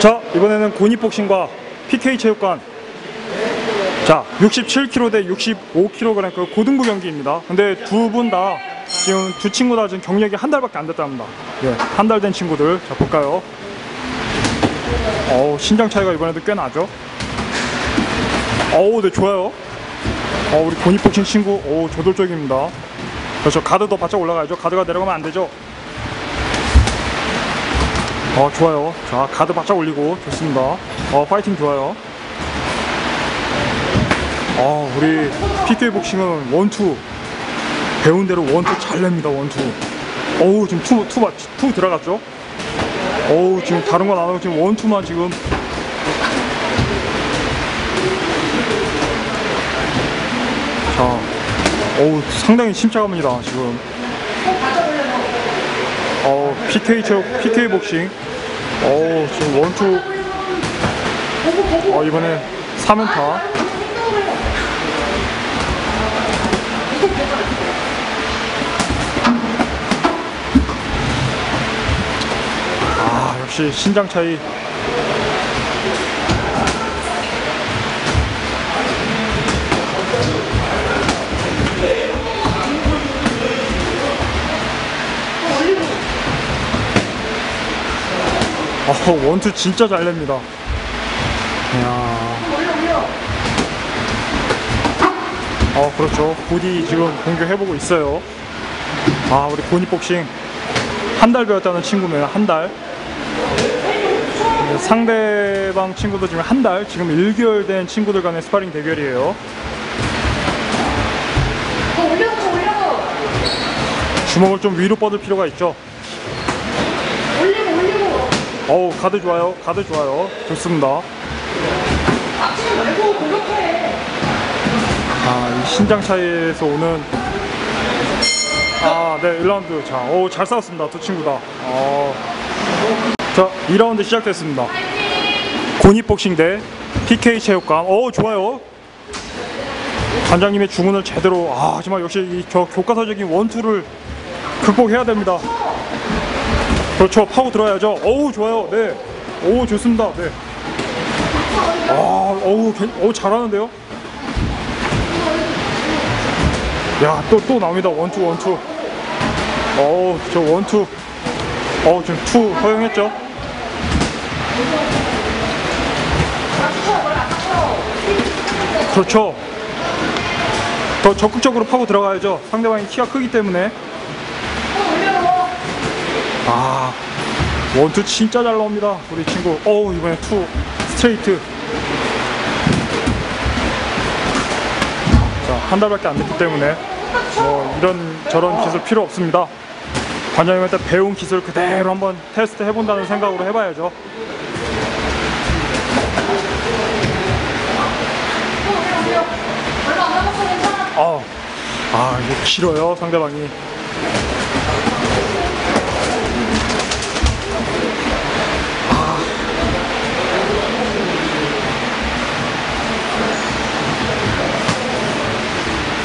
자 이번에는 고니복싱과 PK 체육관. 자 67kg 대 65kg 그 고등부 경기입니다. 근데 두 분 다 지금 두 친구 다 지금 경력이 한 달밖에 안 됐답니다. 예, 한 달 된 친구들. 자 볼까요? 어우 신장 차이가 이번에도 꽤 나죠? 어우 네 좋아요. 어 우리 고니복싱 친구. 오 저돌적입니다. 그렇죠. 가드도 바짝 올라가야죠. 가드가 내려가면 안 되죠 어 좋아요. 자 가드 바짝 올리고 좋습니다. 어 파이팅 좋아요. 어 우리 PK 복싱은 원투. 배운 대로 원투 잘 냅니다 원투. 어우 지금 투, 투, 맞- 투 들어갔죠? 어우 지금 다른 건 안 하고 지금 원투만 지금. 자 어우 상당히 침착합니다 지금. 어 PK 체육 PK 복싱 어 지금 원투. 어 이번에 3연타. 아 역시 신장 차이 어 one two 진짜 잘 냅니다. 이야. 어 그렇죠. 고니 지금 공격해보고 있어요. 아 우리 고니복싱 한 달 배웠다는 친구면 한 달. 상대방 친구도 지금 한 달 지금 1개월 된 친구들 간의 스파링 대결이에요. 주먹을 좀 위로 뻗을 필요가 있죠 어우 가드 좋아요 가드 좋아요 좋습니다 앞치지 말고 공격해 아, 이 신장 차이에서 오는 아, 네, 1라운드. 자, 오, 잘 싸웠습니다. 두 친구 다. 어. 자, 2라운드 시작됐습니다. 고니복싱 대 PK 체육관. 오, 좋아요. 관장님의 주문을 제대로 아, 하지만 역시 이저 교과서적인 one two를 극복해야 됩니다. 그렇죠. 파고 들어야죠. 어우, 좋아요. 네. 오, 좋습니다. 네. 아, 어우, 괜- 어우, 잘하는데요? 야, 또, 또 나옵니다. one two, one two. 어우, 저 one two. 어우, 지금 two 허용했죠? 그렇죠. 더 적극적으로 파고 들어가야죠. 상대방이 키가 크기 때문에. 아, one two 진짜 잘 나옵니다. 우리 친구. 어우, 이번에 two 스트레이트. 자, 한 달밖에 안 됐기 때문에 뭐 이런 저런 기술 필요 없습니다. 관장님한테 배운 기술 그대로 한번 테스트 해본다는 생각으로 해봐야죠. 괜찮아 아, 아 이게 길어요 상대방이.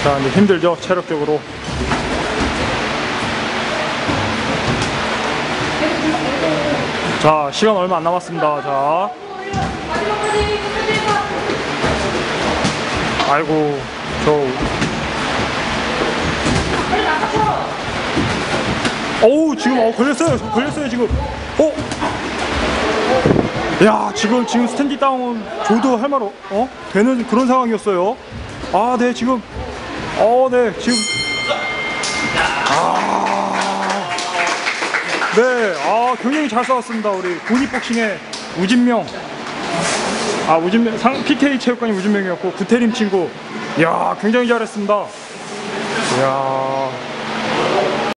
자 이제 힘들죠 체력적으로. 자 시간 얼마 안 남았습니다. 자 아이고 저 어우 지금 어 걸렸어요 걸렸어요 지금 어? 야 지금 지금 스탠디 다운 줘도 할 말 어? 되는 그런 상황이었어요 아 네 지금 어 네 지금. 아 네 아 굉장히 잘 싸웠습니다 우리 고니복싱의 우진명. 아 우진명 상 PK 체육관이 우진명이었고 구태림 친구. 야 굉장히 잘했습니다. 이야